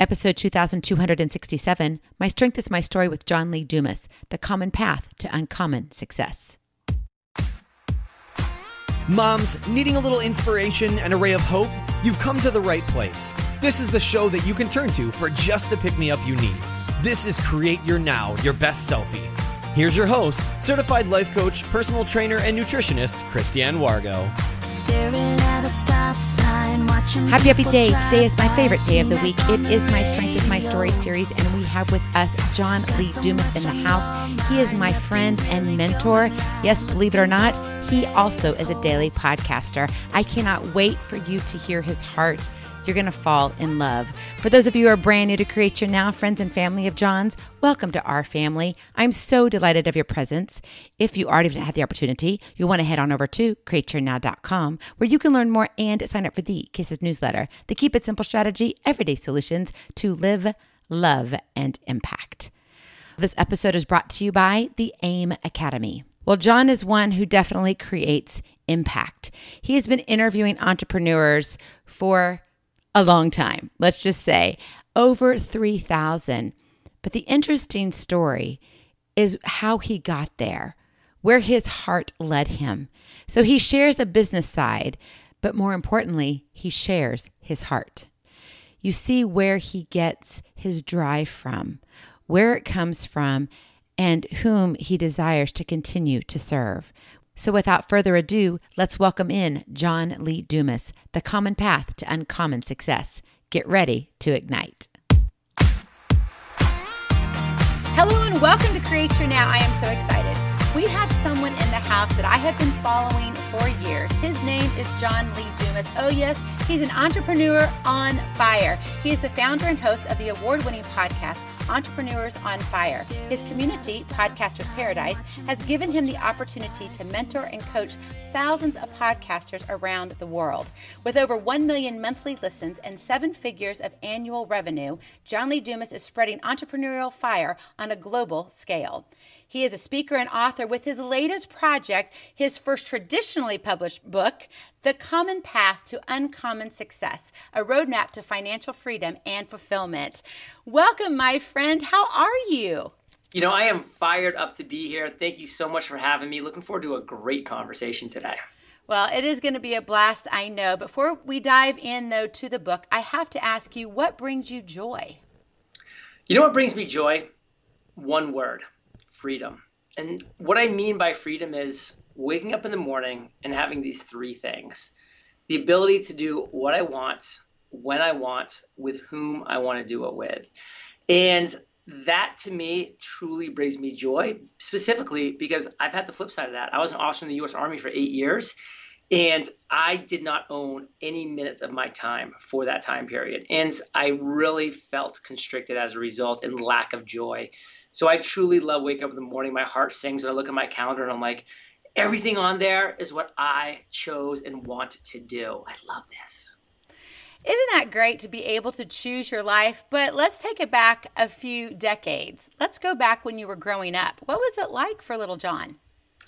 Episode 2267 My Strength is My Story with John Lee Dumas The Common Path to Uncommon Success. Moms, needing a little inspiration and a ray of hope? You've come to the right place. This is the show that you can turn to for just the pick me up you need. This is Create Your Now, Your Best Selfie. Here's your host, certified life coach, personal trainer, and nutritionist, Christiane Wargo. Happy, happy day. Today is my favorite day of the week. It is my Strength is My Story series, and we have with us John Lee Dumas in the house. He is my friend and mentor. Yes, believe it or not, he also is a daily podcaster. I cannot wait for you to hear his heart you're going to fall in love. For those of you who are brand new to Create Your Now, friends and family of John's, welcome to our family. I'm so delighted of your presence. If you already had the opportunity, you'll want to head on over to createyournow.com where you can learn more and sign up for the Kisses newsletter, the Keep It Simple strategy, everyday solutions to live, love, and impact. This episode is brought to you by the AIM Academy. Well, John is one who definitely creates impact. He has been interviewing entrepreneurs for a long time. Let's just say over 3,000. But the interesting story is how he got there, where his heart led him. So he shares a business side, but more importantly, he shares his heart. You see where he gets his drive from, where it comes from, and whom he desires to continue to serve. So, without further ado, let's welcome in John Lee Dumas, the common path to uncommon success. Get ready to ignite. Hello, and welcome to Create Your Now. I am so excited. We have someone in the house that I have been following for years. His name is John Lee Dumas. Oh, yes, he's an entrepreneur on fire. He is the founder and host of the award winning podcast, Entrepreneurs on Fire. His community, Podcasters Paradise, has given him the opportunity to mentor and coach thousands of podcasters around the world. With over 1 million monthly listens and seven figures of annual revenue, John Lee Dumas is spreading entrepreneurial fire on a global scale. He is a speaker and author with his latest project, his first traditionally published book, The Common Path to Uncommon Success, a roadmap to financial freedom and fulfillment. Welcome, my friend. How are you? You know, I am fired up to be here. Thank you so much for having me. Looking forward to a great conversation today. Well, it is going to be a blast, I know. Before we dive in, though, to the book, I have to ask you what brings you joy? You know what brings me joy? One word freedom. And what I mean by freedom is waking up in the morning and having these three things the ability to do what I want, when I want, with whom I want to do it with. And that to me truly brings me joy, specifically because I've had the flip side of that. I was an officer in the US Army for eight years, and I did not own any minutes of my time for that time period. And I really felt constricted as a result and lack of joy. So I truly love waking up in the morning. My heart sings when I look at my calendar and I'm like, everything on there is what I chose and want to do. I love this. Isn't that great to be able to choose your life? But let's take it back a few decades. Let's go back when you were growing up. What was it like for little John?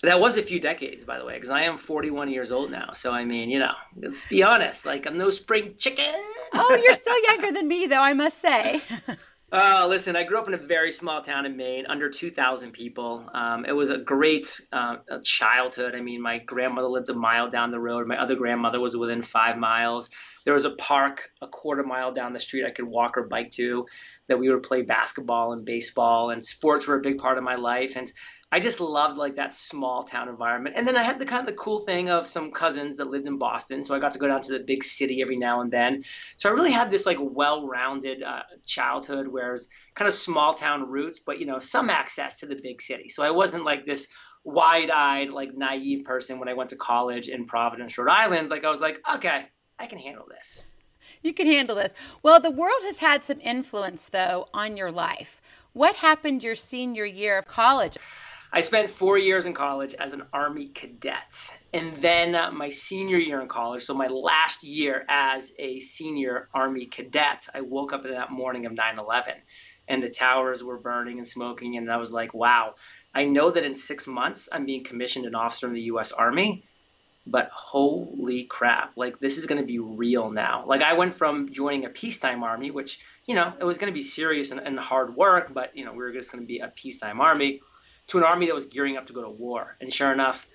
That was a few decades, by the way, because I am 41 years old now. So, I mean, you know, let's be honest. Like, I'm no spring chicken. oh, you're still younger than me, though, I must say. Uh, listen, I grew up in a very small town in Maine, under 2,000 people. Um, it was a great uh, childhood. I mean, my grandmother lived a mile down the road. My other grandmother was within five miles. There was a park a quarter mile down the street I could walk or bike to that we would play basketball and baseball, and sports were a big part of my life. And I just loved like that small town environment. And then I had the kind of the cool thing of some cousins that lived in Boston, so I got to go down to the big city every now and then. So I really had this like well-rounded uh, childhood, where it was kind of small town roots, but you know some access to the big city. So I wasn't like this wide-eyed, like naive person when I went to college in Providence, Rhode Island. Like I was like, okay, I can handle this. You can handle this. Well, the world has had some influence though on your life. What happened your senior year of college? I spent four years in college as an Army cadet. And then uh, my senior year in college, so my last year as a senior Army cadet, I woke up that morning of 9 11 and the towers were burning and smoking. And I was like, wow, I know that in six months I'm being commissioned an officer in the US Army, but holy crap, like this is going to be real now. Like I went from joining a peacetime army, which you know, it was going to be serious and, and hard work, but, you know, we were just going to be a peacetime army to an army that was gearing up to go to war. And sure enough,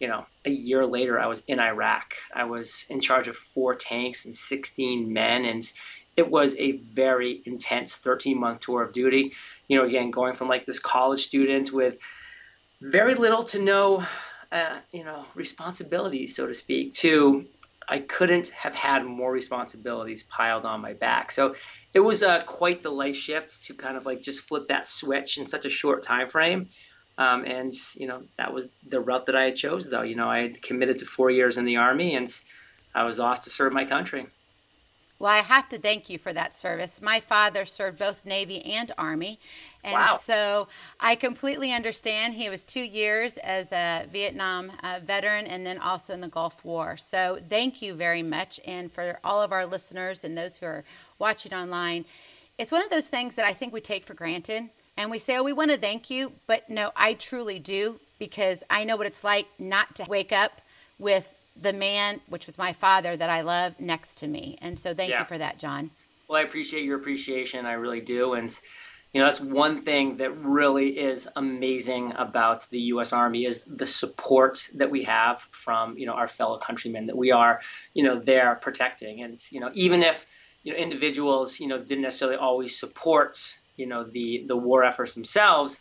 you know, a year later, I was in Iraq. I was in charge of four tanks and 16 men. And it was a very intense 13 month tour of duty. You know, again, going from like this college student with very little to no, uh, you know, responsibilities, so to speak, to I couldn't have had more responsibilities piled on my back. So it was uh, quite the life shift to kind of like just flip that switch in such a short time frame. Um, and you know that was the route that I had chose. Though you know I had committed to four years in the army, and I was off to serve my country. Well, I have to thank you for that service. My father served both Navy and Army. And wow. so I completely understand. He was two years as a Vietnam uh, veteran and then also in the Gulf War. So thank you very much. And for all of our listeners and those who are watching online, it's one of those things that I think we take for granted and we say, oh, we want to thank you. But no, I truly do because I know what it's like not to wake up with the man, which was my father that I love, next to me. And so thank yeah. you for that, John. Well, I appreciate your appreciation. I really do. And, you know, that's one thing that really is amazing about the U.S. Army is the support that we have from, you know, our fellow countrymen that we are, you know, there protecting. And, you know, even if, you know, individuals, you know, didn't necessarily always support you know the the war efforts themselves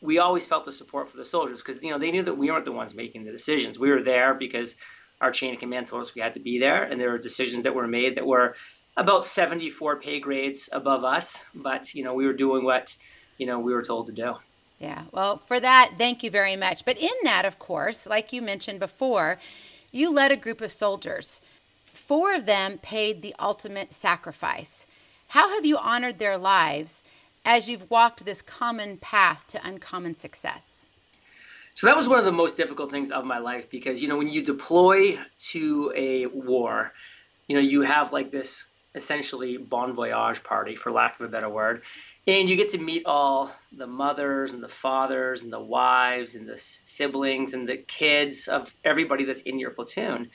we always felt the support for the soldiers because you know they knew that we weren't the ones making the decisions. We were there because our chain of command told us we had to be there and there were decisions that were made that were about 74 pay grades above us but you know we were doing what you know we were told to do. Yeah. Well for that thank you very much. But in that of course like you mentioned before you led a group of soldiers. Four of them paid the ultimate sacrifice. How have you honored their lives as you've walked this common path to uncommon success? So that was one of the most difficult things of my life because you know when you deploy to a war, you know you have like this essentially bon voyage party for lack of a better word, and you get to meet all the mothers and the fathers and the wives and the siblings and the kids of everybody that's in your platoon.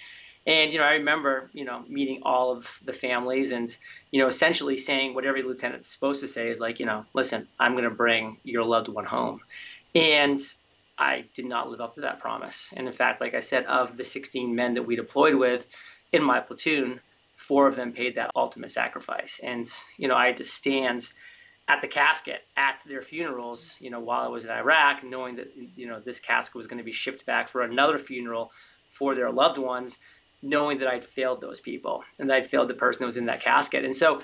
And you know, I remember you know meeting all of the families and you know essentially saying what every lieutenant's supposed to say is like you know, listen, I'm going to bring your loved one home, and I did not live up to that promise. And in fact, like I said, of the 16 men that we deployed with in my platoon, four of them paid that ultimate sacrifice. And you know, I had to stand at the casket at their funerals, you know, while I was in Iraq, knowing that you know this casket was going to be shipped back for another funeral for their loved ones knowing that I'd failed those people and that I'd failed the person that was in that casket. And so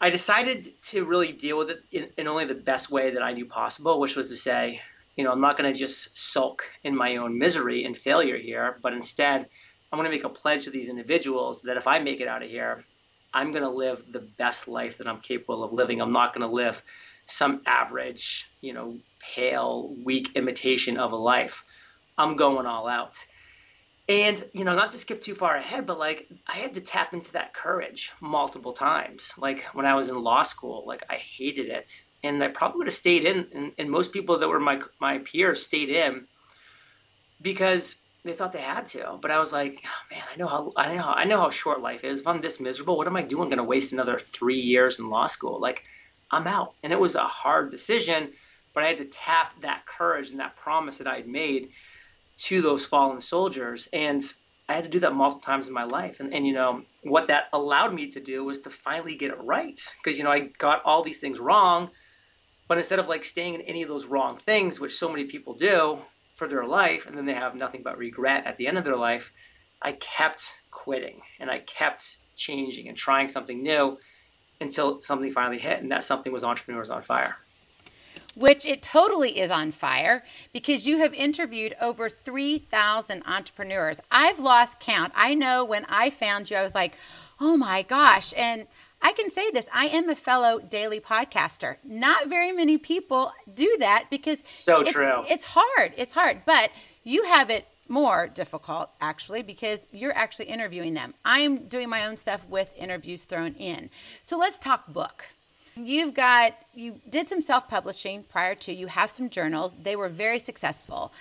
I decided to really deal with it in, in only the best way that I knew possible, which was to say, you know, I'm not going to just sulk in my own misery and failure here, but instead, I'm going to make a pledge to these individuals that if I make it out of here, I'm going to live the best life that I'm capable of living. I'm not going to live some average, you know, pale, weak imitation of a life. I'm going all out. And, you know, not to skip too far ahead, but like I had to tap into that courage multiple times. Like when I was in law school, like I hated it. And I probably would have stayed in. And, and most people that were my, my peers stayed in because they thought they had to. But I was like, oh, man, I know how I know how, I know how short life is. If I'm this miserable, what am I doing? Going to waste another three years in law school? Like, I'm out. And it was a hard decision, but I had to tap that courage and that promise that I had made to those fallen soldiers. And I had to do that multiple times in my life. And, and you know, what that allowed me to do was to finally get it right. Because, you know, I got all these things wrong. But instead of like staying in any of those wrong things, which so many people do for their life, and then they have nothing but regret at the end of their life, I kept quitting and I kept changing and trying something new until something finally hit. And that something was Entrepreneurs on Fire which it totally is on fire because you have interviewed over 3,000 entrepreneurs. I've lost count. I know when I found you, I was like, oh my gosh. And I can say this I am a fellow daily podcaster. Not very many people do that because so it's, true. It's hard. It's hard. But you have it more difficult actually because you're actually interviewing them. I'm doing my own stuff with interviews thrown in. So let's talk book. You've got, you did some self publishing prior to, you have some journals. They were very successful.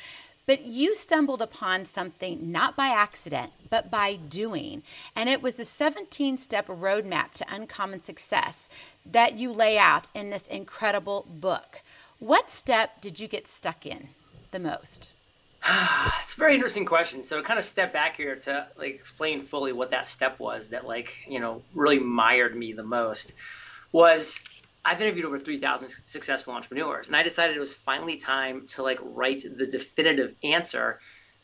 But you stumbled upon something not by accident, but by doing. And it was the 17 step roadmap to uncommon success that you lay out in this incredible book. What step did you get stuck in the most? it's a very interesting question. So to kind of step back here to like explain fully what that step was that like, you know, really mired me the most was I've interviewed over 3,000 successful entrepreneurs and I decided it was finally time to like write the definitive answer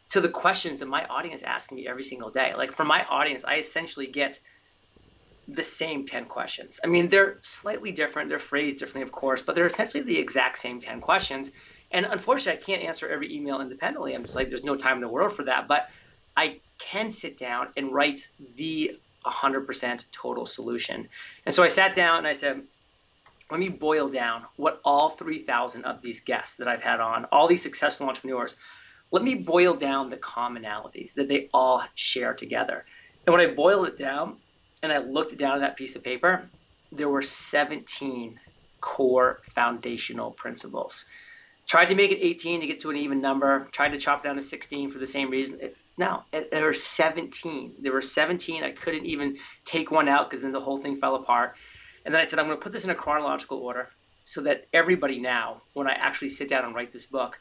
to the questions that my audience asking me every single day. Like for my audience, I essentially get the same 10 questions. I mean, they're slightly different, they're phrased differently, of course, but they're essentially the exact same 10 questions. And unfortunately, I can't answer every email independently. I'm just like, there's no time in the world for that. But I can sit down and write the 100% total solution. And so I sat down and I said, let me boil down what all 3,000 of these guests that I've had on, all these successful entrepreneurs, let me boil down the commonalities that they all share together. And when I boiled it down and I looked down at that piece of paper, there were 17 core foundational principles. Tried to make it 18 to get to an even number. Tried to chop down to 16 for the same reason. It, no, it, there were 17. There were 17. I couldn't even take one out because then the whole thing fell apart. And then I said, I'm going to put this in a chronological order so that everybody now, when I actually sit down and write this book,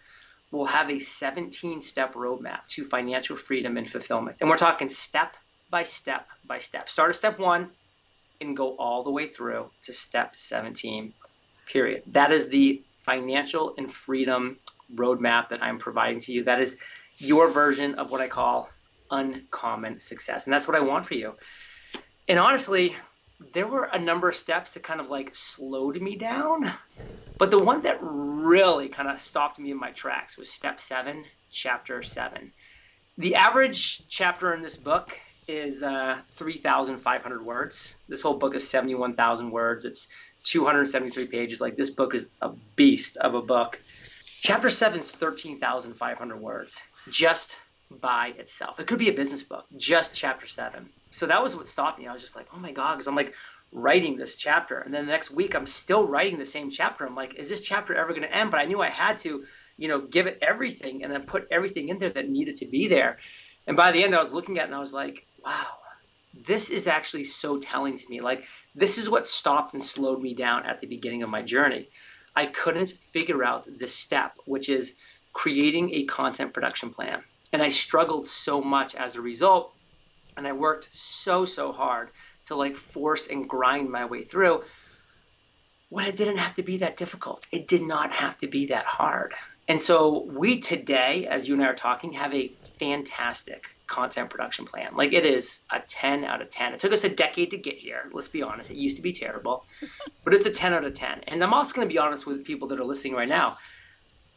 will have a 17 step roadmap to financial freedom and fulfillment. And we're talking step by step by step. Start at step one and go all the way through to step 17, period. That is the financial and freedom roadmap that I'm providing to you. That is your version of what I call uncommon success. And that's what I want for you. And honestly, there were a number of steps that kind of like slowed me down. But the one that really kind of stopped me in my tracks was step seven, chapter seven. The average chapter in this book is uh, 3,500 words. This whole book is 71,000 words. It's 273 pages. Like this book is a beast of a book. Chapter seven is 13,500 words just by itself. It could be a business book, just chapter seven. So that was what stopped me. I was just like, oh my God, because I'm like writing this chapter. And then the next week, I'm still writing the same chapter. I'm like, is this chapter ever going to end? But I knew I had to, you know, give it everything and then put everything in there that needed to be there. And by the end, I was looking at it and I was like, wow, this is actually so telling to me. Like, this is what stopped and slowed me down at the beginning of my journey. I couldn't figure out the step, which is creating a content production plan. And I struggled so much as a result. And I worked so, so hard to like force and grind my way through when it didn't have to be that difficult. It did not have to be that hard. And so we today, as you and I are talking, have a fantastic content production plan. Like it is a 10 out of 10. It took us a decade to get here. Let's be honest. It used to be terrible, but it's a 10 out of 10. And I'm also going to be honest with people that are listening right now.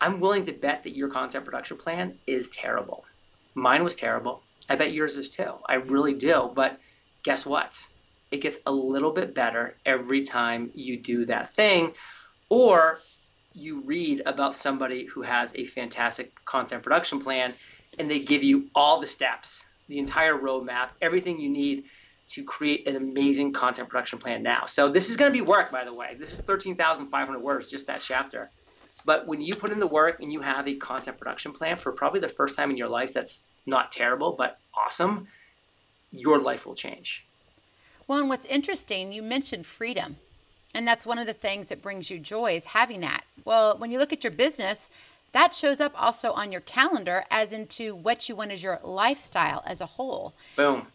I'm willing to bet that your content production plan is terrible. Mine was terrible. I bet yours is too. I really do. But guess what? It gets a little bit better every time you do that thing. Or you read about somebody who has a fantastic content production plan and they give you all the steps, the entire roadmap, everything you need to create an amazing content production plan now. So this is going to be work, by the way. This is 13,500 words, just that chapter. But when you put in the work and you have a content production plan for probably the first time in your life that's not terrible, but awesome, your life will change. Well, and what's interesting, you mentioned freedom. And that's one of the things that brings you joy is having that. Well, when you look at your business, that shows up also on your calendar as into what you want as your lifestyle as a whole. Boom.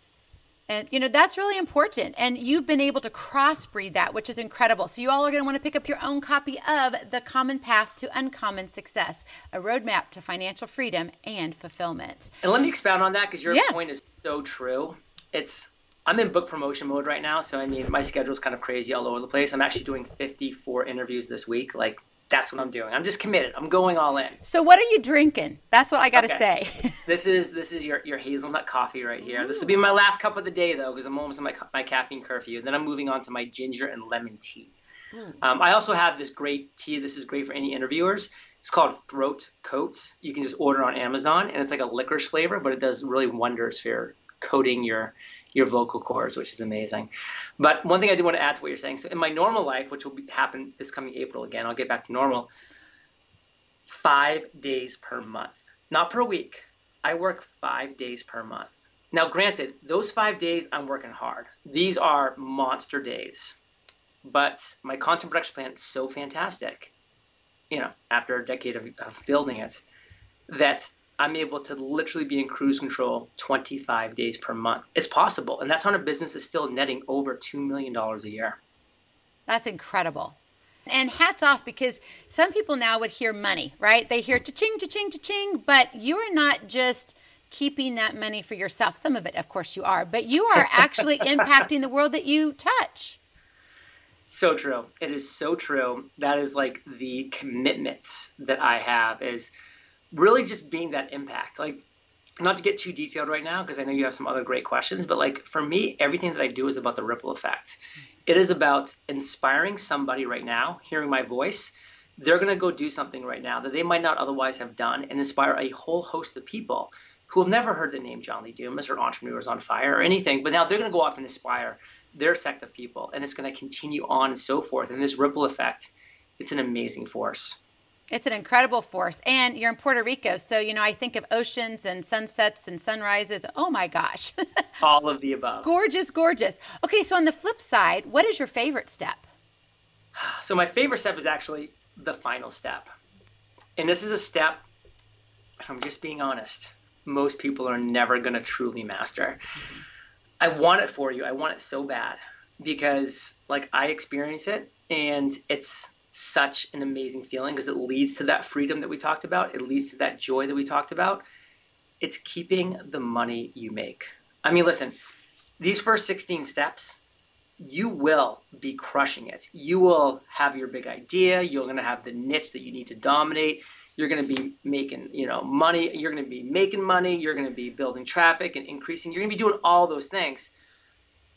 And you know that's really important. And you've been able to crossbreed that, which is incredible. So you all are going to want to pick up your own copy of The Common Path to Uncommon Success, a roadmap to financial freedom and fulfillment. And let me expound on that because your yeah. point is so true. It's I'm in book promotion mode right now, so I mean my schedule's kind of crazy all over the place. I'm actually doing 54 interviews this week, like that's what I'm doing. I'm just committed. I'm going all in. So what are you drinking? That's what I got to okay. say. this is this is your, your hazelnut coffee right here. Ooh. This will be my last cup of the day though, because I'm almost on my my caffeine curfew. And then I'm moving on to my ginger and lemon tea. Mm. Um, I also have this great tea. This is great for any interviewers. It's called Throat Coat. You can just order on Amazon, and it's like a licorice flavor, but it does really wonders for coating your your vocal cords, which is amazing. But one thing I do want to add to what you're saying. So in my normal life, which will be, happen this coming April again, I'll get back to normal. Five days per month, not per week. I work five days per month. Now, granted, those five days I'm working hard. These are monster days. but my content production plan is so fantastic, you know, after a decade of, of building it, that I'm able to literally be in cruise control 25 days per month. It's possible. And that's on a business that's still netting over $2 million a year. That's incredible. And hats off because some people now would hear money, right? They hear cha-ching, cha-ching, cha-ching, but you are not just keeping that money for yourself. Some of it, of course, you are, but you are actually impacting the world that you touch. So true. It is so true. That is like the commitments that I have is really just being that impact. Like, not to get too detailed right now because I know you have some other great questions, but like for me, everything that I do is about the ripple effect. Mm-hmm. It is about inspiring somebody right now, hearing my voice. They're going to go do something right now that they might not otherwise have done and inspire a whole host of people who have never heard the name John Lee Dumas or Entrepreneurs on Fire or anything, but now they're going to go off and inspire their sect of people and it's going to continue on and so forth. And this ripple effect, it's an amazing force. It's an incredible force. And you're in Puerto Rico. So, you know, I think of oceans and sunsets and sunrises. Oh my gosh. All of the above. Gorgeous, gorgeous. Okay, so on the flip side, what is your favorite step? So, my favorite step is actually the final step. And this is a step, if I'm just being honest, most people are never going to truly master. Mm-hmm. I want it for you. I want it so bad because, like, I experience it and it's such an amazing feeling because it leads to that freedom that we talked about. It leads to that joy that we talked about. It's keeping the money you make. I mean, listen, these first 16 steps, you will be crushing it. You will have your big idea. You're going to have the niche that you need to dominate. You're going to be making, you know, money. You're going to be making money. You're going to be building traffic and increasing. You're going to be doing all those things.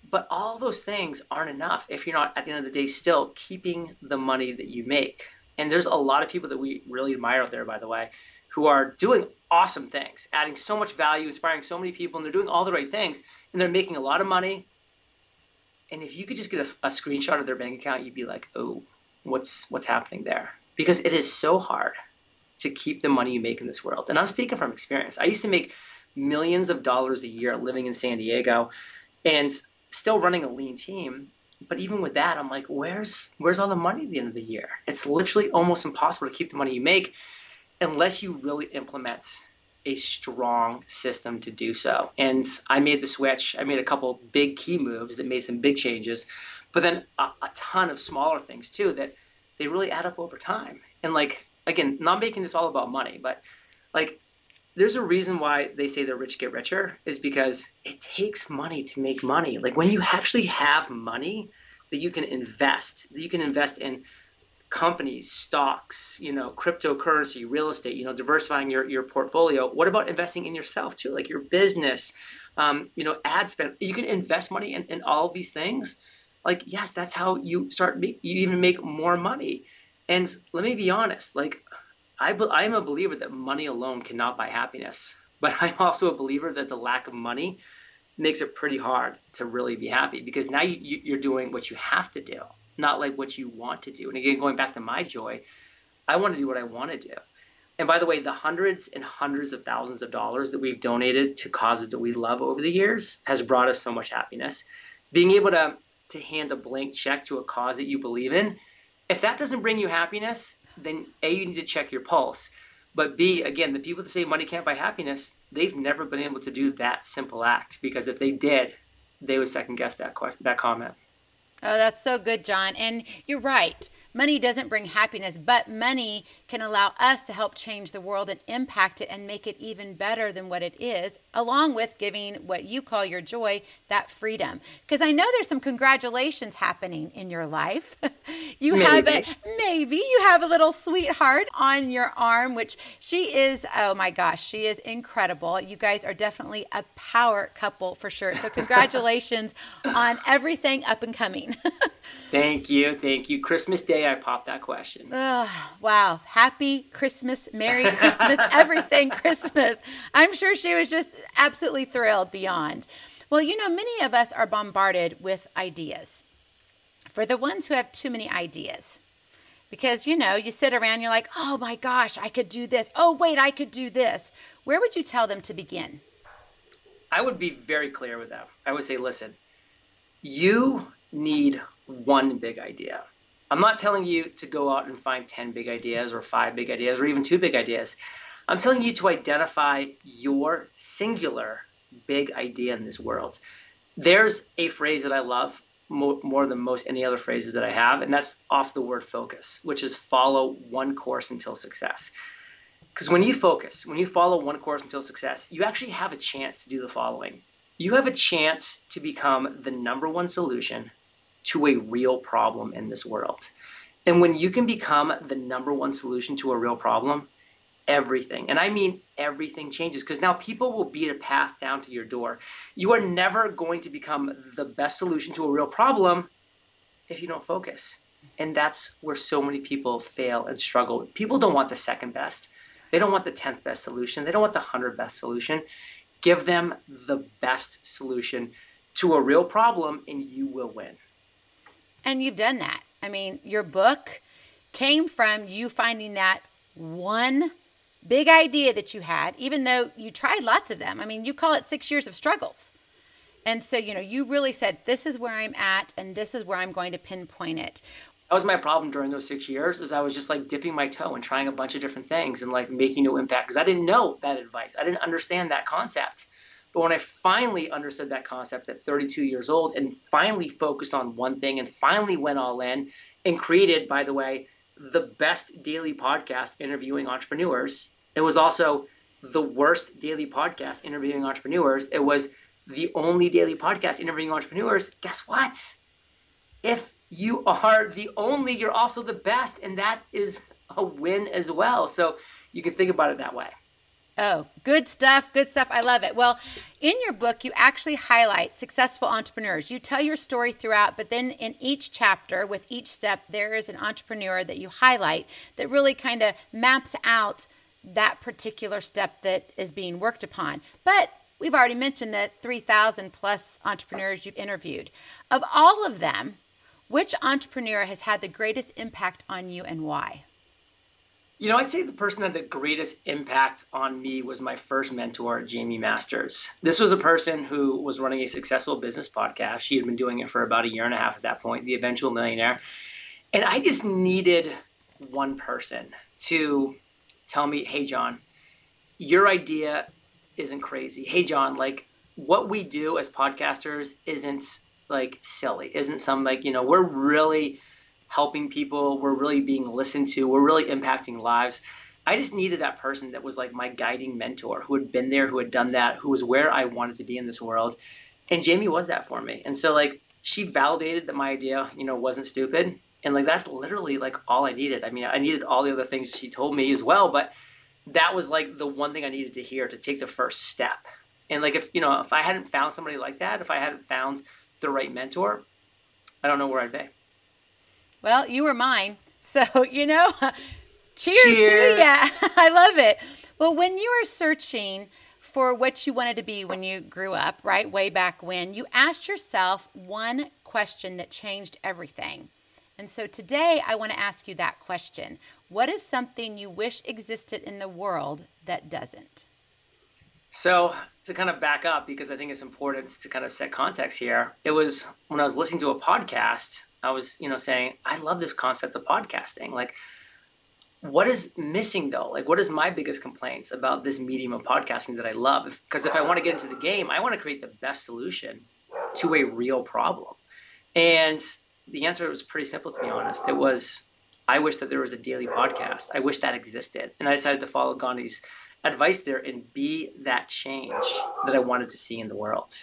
But all those things aren't enough if you're not, at the end of the day, still keeping the money that you make. And there's a lot of people that we really admire out there, by the way, who are doing awesome things, adding so much value, inspiring so many people, and they're doing all the right things, and they're making a lot of money. And if you could just get a, a screenshot of their bank account, you'd be like, "Oh, what's what's happening there?" Because it is so hard to keep the money you make in this world. And I'm speaking from experience. I used to make millions of dollars a year living in San Diego, and still running a lean team. But even with that, I'm like, where's where's all the money at the end of the year? It's literally almost impossible to keep the money you make unless you really implement a strong system to do so. And I made the switch. I made a couple big key moves that made some big changes, but then a, a ton of smaller things too that they really add up over time. And like again, not making this all about money, but like there's a reason why they say the rich get richer is because it takes money to make money. Like when you actually have money that you can invest, that you can invest in companies, stocks, you know, cryptocurrency, real estate, you know, diversifying your, your portfolio. What about investing in yourself too, like your business, um, you know, ad spend. You can invest money in, in all these things. Like, yes, that's how you start, make, you even make more money. And let me be honest, like I, I am a believer that money alone cannot buy happiness, but I'm also a believer that the lack of money makes it pretty hard to really be happy because now you, you're doing what you have to do, not like what you want to do. And again, going back to my joy, I want to do what I want to do. And by the way, the hundreds and hundreds of thousands of dollars that we've donated to causes that we love over the years has brought us so much happiness. Being able to to hand a blank check to a cause that you believe in, if that doesn't bring you happiness, then A, you need to check your pulse. But B, again, the people that say money can't buy happiness, they've never been able to do that simple act because if they did, they would second guess that that comment. Oh, that's so good, John. And you're right. Money doesn't bring happiness, but money can allow us to help change the world and impact it and make it even better than what it is, along with giving what you call your joy that freedom. Because I know there's some congratulations happening in your life. you maybe. have a maybe you have a little sweetheart on your arm, which she is. Oh my gosh, she is incredible. You guys are definitely a power couple for sure. So congratulations on everything up and coming. thank you, thank you. Christmas Day, I popped that question. Oh, wow happy Christmas, Merry Christmas, everything Christmas. I'm sure she was just absolutely thrilled beyond. Well, you know, many of us are bombarded with ideas. For the ones who have too many ideas, because you know, you sit around, you're like, oh my gosh, I could do this. Oh, wait, I could do this. Where would you tell them to begin? I would be very clear with them. I would say, listen, you need one big idea. I'm not telling you to go out and find 10 big ideas or five big ideas or even two big ideas. I'm telling you to identify your singular big idea in this world. There's a phrase that I love mo- more than most any other phrases that I have, and that's off the word focus, which is follow one course until success. Because when you focus, when you follow one course until success, you actually have a chance to do the following. You have a chance to become the number one solution to a real problem in this world. And when you can become the number one solution to a real problem, everything, and I mean everything changes because now people will beat a path down to your door. You are never going to become the best solution to a real problem if you don't focus. And that's where so many people fail and struggle. People don't want the second best. They don't want the 10th best solution. They don't want the 100 best solution. Give them the best solution to a real problem and you will win. And you've done that. I mean, your book came from you finding that one big idea that you had, even though you tried lots of them. I mean, you call it six years of struggles. And so, you know, you really said, this is where I'm at and this is where I'm going to pinpoint it. That was my problem during those six years is I was just like dipping my toe and trying a bunch of different things and like making no impact because I didn't know that advice. I didn't understand that concept. But when I finally understood that concept at 32 years old and finally focused on one thing and finally went all in and created, by the way, the best daily podcast interviewing entrepreneurs, it was also the worst daily podcast interviewing entrepreneurs. It was the only daily podcast interviewing entrepreneurs. Guess what? If you are the only, you're also the best. And that is a win as well. So you can think about it that way. Oh, good stuff. Good stuff. I love it. Well, in your book, you actually highlight successful entrepreneurs. You tell your story throughout, but then in each chapter, with each step, there is an entrepreneur that you highlight that really kind of maps out that particular step that is being worked upon. But we've already mentioned that 3,000 plus entrepreneurs you've interviewed. Of all of them, which entrepreneur has had the greatest impact on you and why? You know, I'd say the person that had the greatest impact on me was my first mentor, Jaime Masters. This was a person who was running a successful business podcast. She had been doing it for about a year and a half at that point, The Eventual Millionaire. And I just needed one person to tell me, hey, John, your idea isn't crazy. Hey, John, like what we do as podcasters isn't like silly, isn't some like, you know, we're really helping people. We're really being listened to. We're really impacting lives. I just needed that person that was like my guiding mentor, who had been there, who had done that, who was where I wanted to be in this world. And Jaime was that for me. And so like she validated that my idea, you know, wasn't stupid. And like that's literally like all I needed. I mean, I needed all the other things she told me as well, but that was like the one thing I needed to hear to take the first step. And like if you know, if I hadn't found somebody like that, if I hadn't found the right mentor, I don't know where I'd be. Well, you were mine. So, you know, cheers, cheers. to Yeah, I love it. Well, when you were searching for what you wanted to be when you grew up, right, way back when, you asked yourself one question that changed everything. And so today I want to ask you that question. What is something you wish existed in the world that doesn't? So, to kind of back up, because I think it's important to kind of set context here, it was when I was listening to a podcast I was, you know, saying, I love this concept of podcasting. Like, what is missing though? Like, what is my biggest complaints about this medium of podcasting that I love? Because if, if I want to get into the game, I want to create the best solution to a real problem. And the answer was pretty simple, to be honest. It was, I wish that there was a daily podcast. I wish that existed. And I decided to follow Gandhi's advice there and be that change that I wanted to see in the world.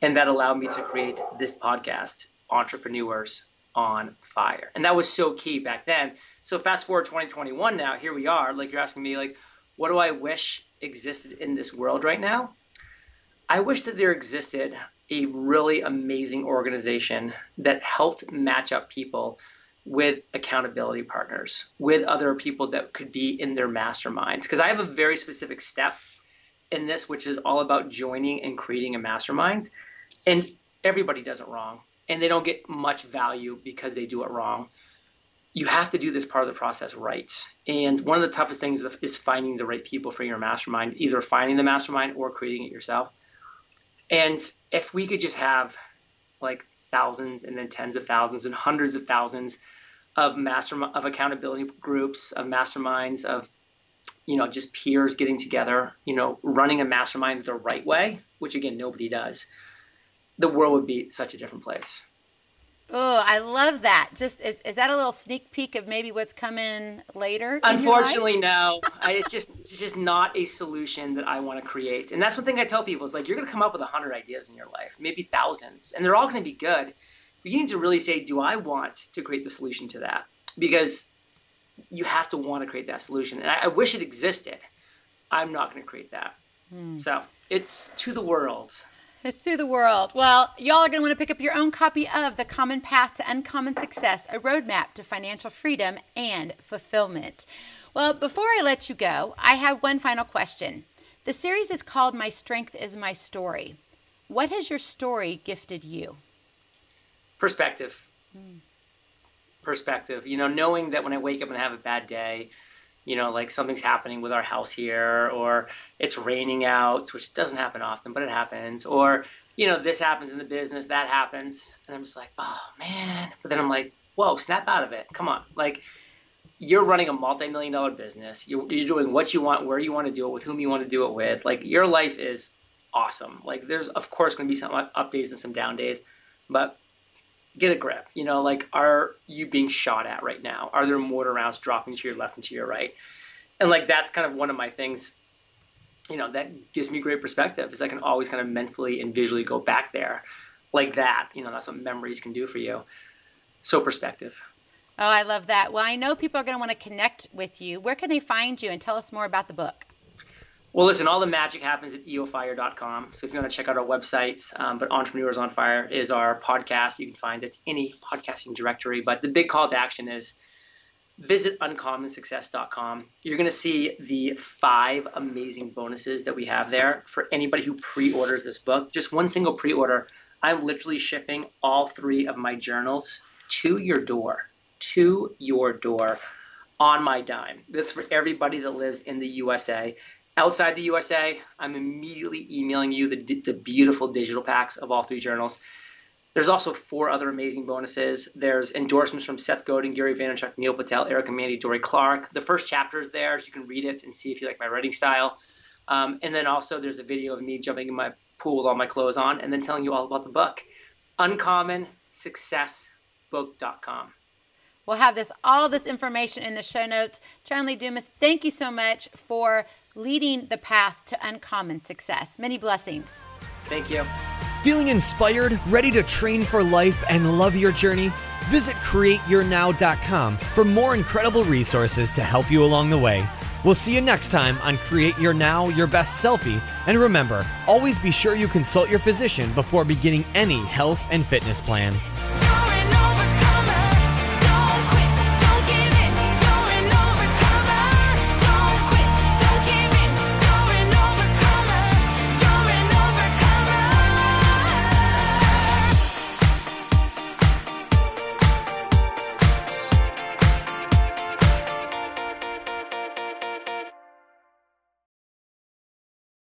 And that allowed me to create this podcast, Entrepreneurs on fire. And that was so key back then. So fast forward 2021 now, here we are. Like you're asking me, like, what do I wish existed in this world right now? I wish that there existed a really amazing organization that helped match up people with accountability partners, with other people that could be in their masterminds. Because I have a very specific step in this, which is all about joining and creating a masterminds. And everybody does it wrong and they don't get much value because they do it wrong. You have to do this part of the process right. And one of the toughest things is finding the right people for your mastermind, either finding the mastermind or creating it yourself. And if we could just have like thousands and then tens of thousands and hundreds of thousands of master of accountability groups, of masterminds, of you know just peers getting together, you know, running a mastermind the right way, which again nobody does. The world would be such a different place. Oh, I love that. Just is, is that a little sneak peek of maybe what's coming later? Unfortunately, no. I, it's just it's just not a solution that I want to create. And that's one thing I tell people is like you're going to come up with a hundred ideas in your life, maybe thousands, and they're all going to be good. But you need to really say, do I want to create the solution to that? Because you have to want to create that solution. And I, I wish it existed. I'm not going to create that. Hmm. So it's to the world. It's to the world. Well, y'all are going to want to pick up your own copy of The Common Path to Uncommon Success, a roadmap to financial freedom and fulfillment. Well, before I let you go, I have one final question. The series is called My Strength is My Story. What has your story gifted you? Perspective. Hmm. Perspective. You know, knowing that when I wake up and have a bad day, you know, like something's happening with our house here, or it's raining out, which doesn't happen often, but it happens, or, you know, this happens in the business, that happens. And I'm just like, oh man. But then I'm like, whoa, snap out of it. Come on. Like, you're running a multi-million dollar business. You're, you're doing what you want, where you want to do it, with whom you want to do it with. Like, your life is awesome. Like, there's, of course, going to be some up days and some down days, but get a grip. You know, like are you being shot at right now? Are there mortar rounds dropping to your left and to your right? And like that's kind of one of my things. You know, that gives me great perspective. Is I can always kind of mentally and visually go back there, like that. You know, that's what memories can do for you. So perspective. Oh, I love that. Well, I know people are going to want to connect with you. Where can they find you and tell us more about the book? Well, listen, all the magic happens at eofire.com. So if you want to check out our websites, um, but Entrepreneurs on Fire is our podcast. You can find it any podcasting directory. But the big call to action is visit uncommonsuccess.com. You're going to see the five amazing bonuses that we have there for anybody who pre orders this book. Just one single pre order. I'm literally shipping all three of my journals to your door, to your door on my dime. This is for everybody that lives in the USA outside the USA, I'm immediately emailing you the, the beautiful digital packs of all three journals. There's also four other amazing bonuses. There's endorsements from Seth Godin, Gary Vaynerchuk, Neil Patel, Erica Mandy, Dorie Clark. The first chapter is there, so you can read it and see if you like my writing style. Um, and then also there's a video of me jumping in my pool with all my clothes on and then telling you all about the book. UncommonSuccessBook.com. We'll have this all this information in the show notes. John Lee Dumas, thank you so much for leading the path to uncommon success. Many blessings. Thank you. Feeling inspired, ready to train for life, and love your journey? Visit CreateYourNow.com for more incredible resources to help you along the way. We'll see you next time on Create Your Now, Your Best Selfie. And remember, always be sure you consult your physician before beginning any health and fitness plan.